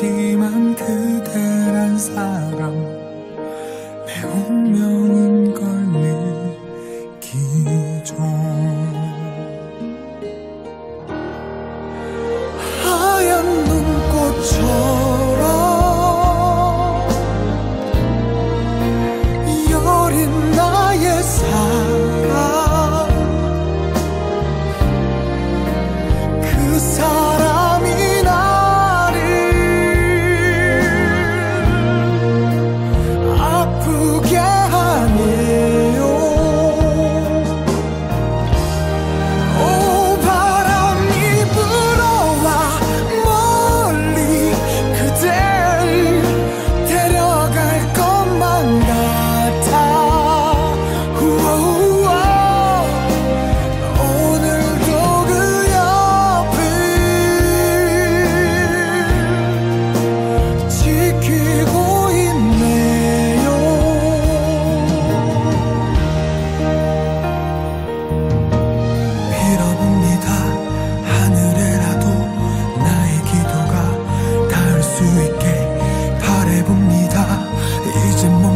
하지만 그대란 운명이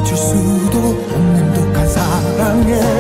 멈출 수도 없는 독한 사랑에